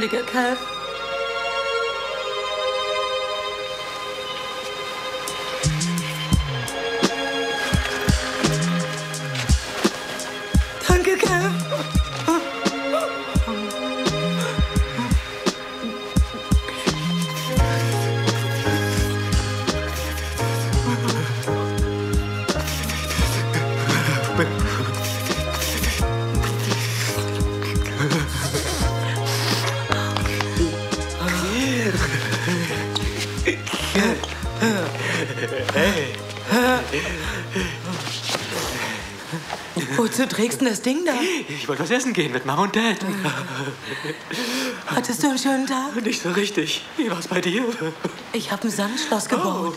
Entschuldige, Kev. Danke, trägst du denn das Ding da? Ich wollte was essen gehen mit Mama und Dad. Hattest du einen schönen Tag? Nicht so richtig. Wie war's bei dir? Ich habe ein Sandschloss gebaut.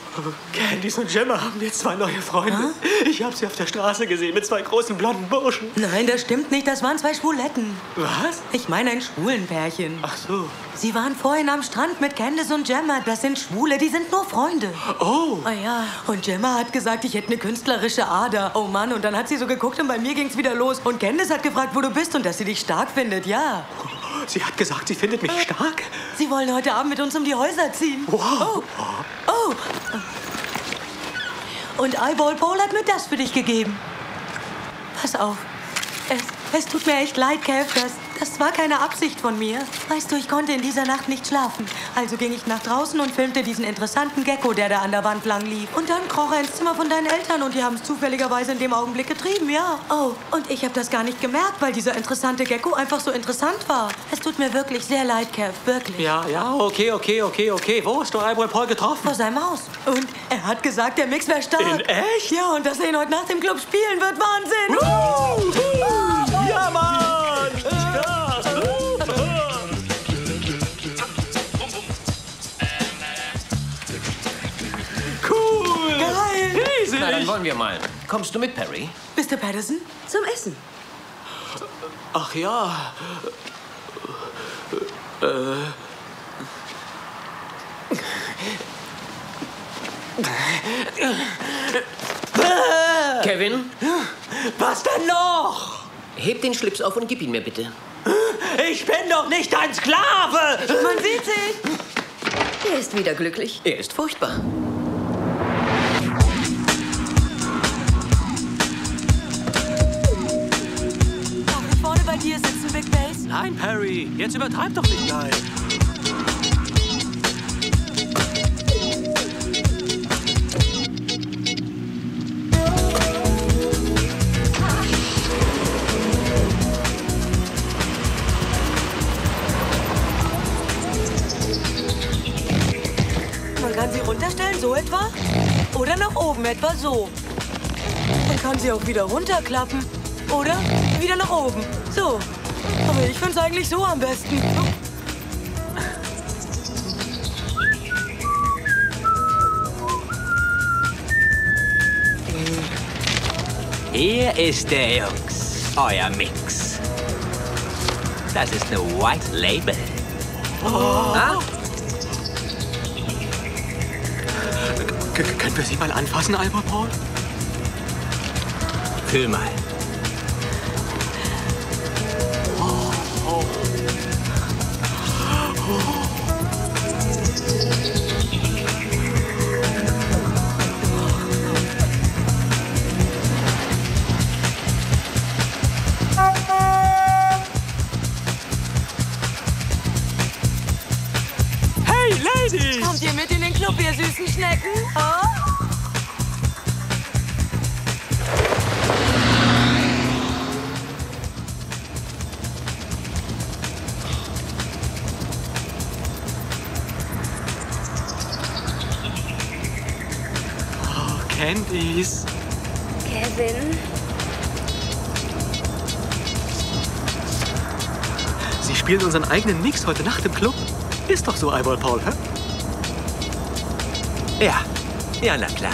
Candice und Gemma haben jetzt zwei neue Freunde. Ich habe sie auf der Straße gesehen mit zwei großen blonden Burschen. Nein, das stimmt nicht. Das waren zwei Schwuletten. Was? Ich meine ein Schwulenpärchen. Ach so. Sie waren vorhin am Strand mit Candice und Gemma. Das sind Schwule, die sind nur Freunde. Oh. Ah ja. Und Gemma hat gesagt, ich hätte eine künstlerische Ader. Oh Mann, und dann hat sie so geguckt und bei mir ging's wieder los. Und Candice hat gefragt, wo du bist und dass sie dich stark findet. Ja. Sie hat gesagt, sie findet mich stark. Sie wollen heute Abend mit uns um die Häuser ziehen. Wow. Oh. oh. Und Eyeball Paul hat mir das für dich gegeben. Pass auf. Es, es tut mir echt leid, Kev. Das, das war keine Absicht von mir. Weißt du, ich konnte in dieser Nacht nicht schlafen. Also ging ich nach draußen und filmte diesen interessanten Gecko, der da an der Wand lang lief. Und dann kroch er ins Zimmer von deinen Eltern und die haben es zufälligerweise in dem Augenblick getrieben, ja. Oh, und ich habe das gar nicht gemerkt, weil dieser interessante Gecko einfach so interessant war. Es tut mir wirklich sehr leid, Kev. Wirklich. Ja, ja, okay, okay, okay, okay. Wo hast du Eyeball Paul getroffen? Vor seinem Haus. Und er hat gesagt, der Mix wäre stark. In echt? Ja, und dass er ihn heute Nacht im Club spielen wird. Wahnsinn! Uh, ja, Mann! Na, dann wollen wir mal. Kommst du mit, Perry? Mr. Patterson? Zum Essen. Ach ja. Äh. Kevin? Was denn noch? Heb den Schlips auf und gib ihn mir bitte. Ich bin doch nicht dein Sklave! Man sieht sich! Er ist wieder glücklich. Er ist furchtbar. Nein, Perry, jetzt übertreib doch nicht gleich. Man kann sie runterstellen, so etwa. Oder nach oben, etwa so. Man kann sie auch wieder runterklappen. Oder wieder nach oben. So. Ich find's eigentlich so am besten. Hier ist der Jungs, euer Mix. Das ist eine White Label. Ah? K können wir sie mal anfassen, Albert Paul? Fühl mal. Spielen unseren eigenen Mix heute Nacht im Club. Ist doch so, Eyeball Paul, hä? Ja, ja, na klar.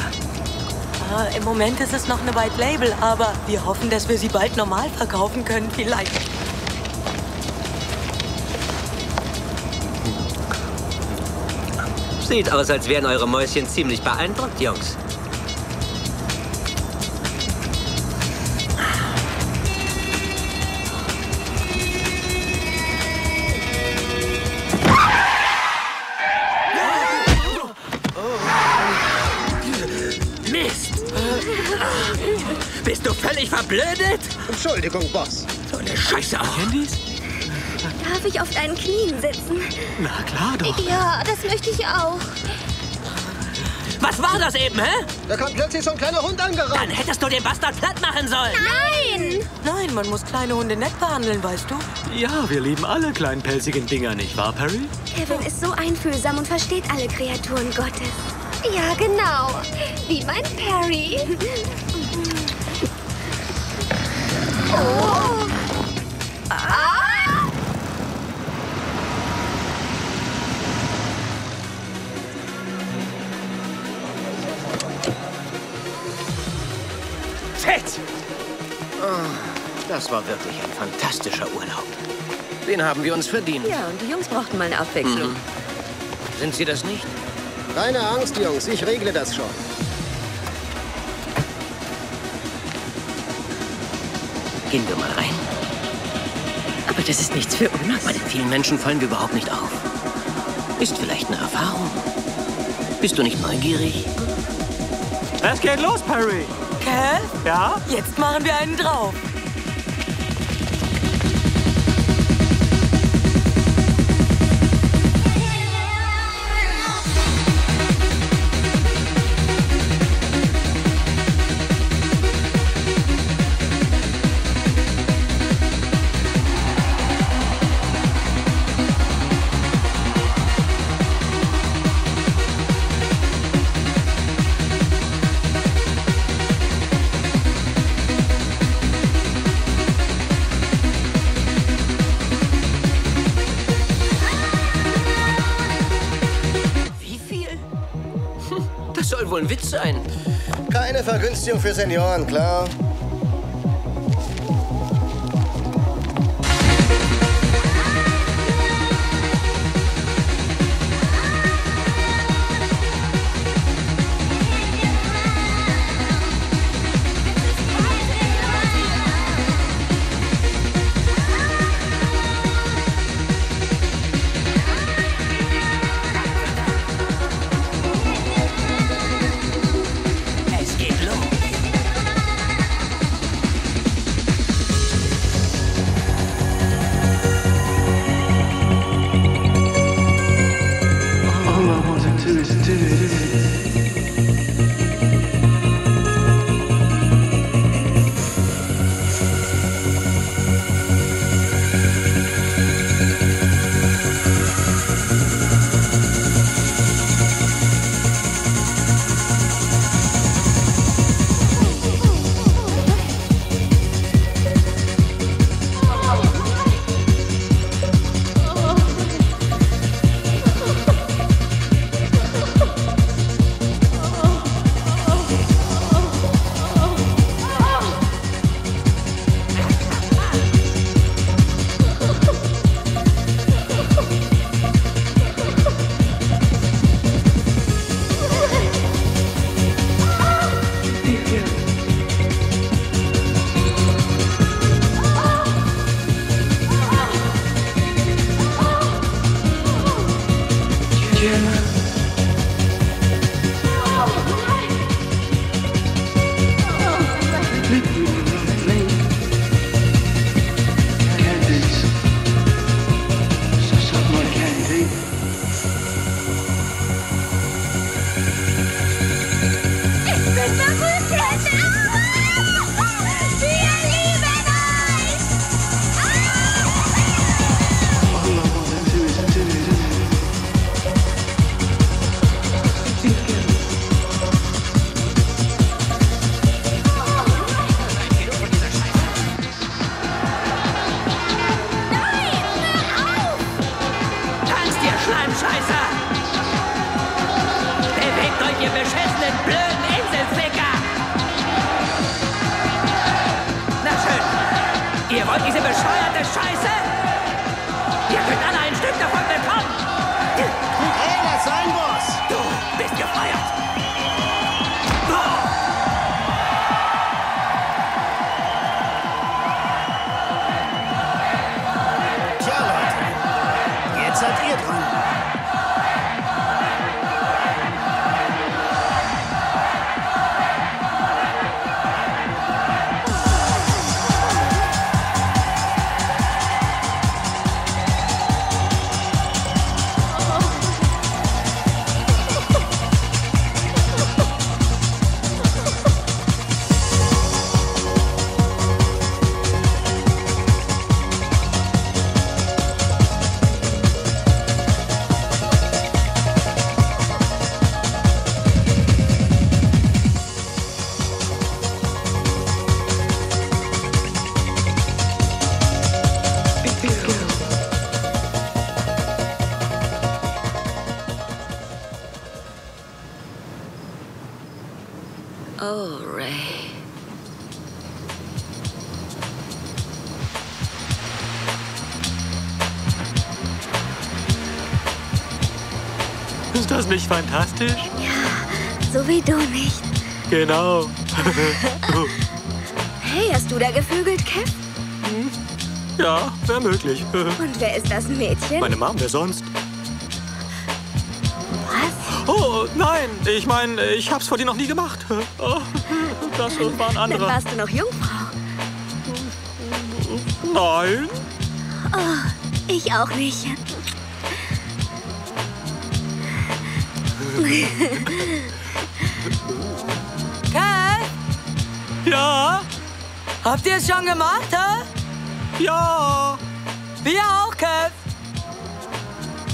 Ah, Im Moment ist es noch eine White Label, aber wir hoffen, dass wir sie bald normal verkaufen können, vielleicht. Sieht aus, als wären eure Mäuschen ziemlich beeindruckt, Jungs. Entschuldigung, Boss. So eine Scheiße auch. Candies? darf ich auf deinen Knien sitzen? Na klar doch. Ja, das möchte ich auch. Was war das eben, hä? Da kam plötzlich so ein kleiner Hund angerannt. Dann hättest du den Bastard platt machen sollen. Nein! Nein, man muss kleine Hunde nett behandeln, weißt du? Ja, wir lieben alle kleinen pelzigen Dinger, nicht wahr, Perry? Kevin ist so einfühlsam und versteht alle Kreaturen Gottes. Ja, genau. Wie mein Perry. Oh. Ah. Fett! das war wirklich ein fantastischer Urlaub. Den haben wir uns verdient. Ja, und die Jungs brauchten mal eine Abwechslung. Mhm. Sind Sie das nicht? Keine Angst, Jungs, ich regle das schon. Gehen wir mal rein. Aber das ist nichts für uns. Bei den vielen Menschen fallen wir überhaupt nicht auf. Ist vielleicht eine Erfahrung. Bist du nicht neugierig? Es geht los, Perry. Cal? Ja? Jetzt machen wir einen drauf. Witz sein. Keine Vergünstigung für Senioren, klar? Nicht fantastisch? So wie du nicht. Genau. Hey, hast du da gevögelt, Kev? ja, wäre möglich. Und wer ist das Mädchen? Meine Mom, wer sonst? Was? Oh, nein, ich meine, ich hab's vor dir noch nie gemacht. Oh, das war ein Dann anderer. warst du noch Jungfrau. Nein. Oh, ich auch nicht. Kev? Ja? Habt ihr es schon gemacht, hä? Ja. Wir auch, Kev.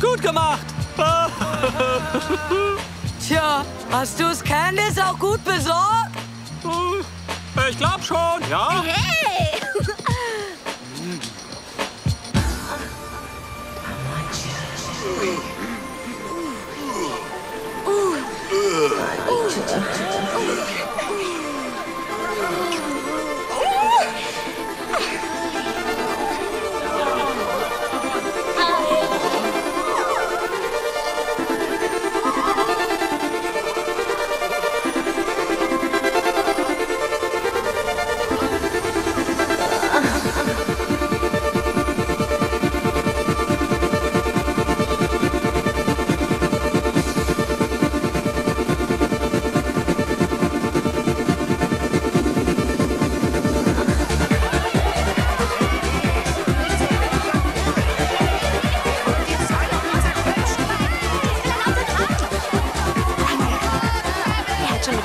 Gut gemacht. Tja, hast du's Candice auch gut besorgt? Ich glaub schon, ja. 哎呦我的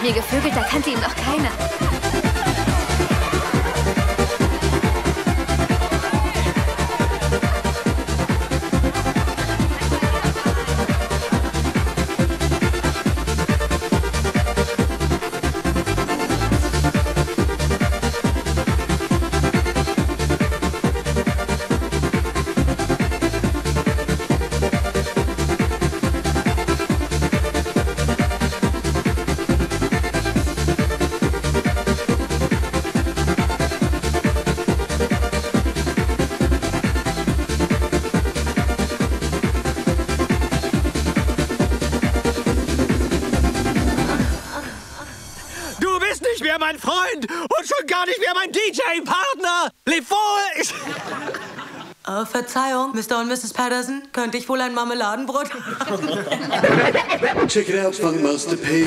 Mir gevögelt, da kannte ihn doch keiner. Schon gar nicht mehr mein DJ-Partner. Leb wohl. Ich Äh, Verzeihung, Mr. und Mrs. Patterson, könnte ich wohl ein Marmeladenbrot? Check it out, Funkmaster P.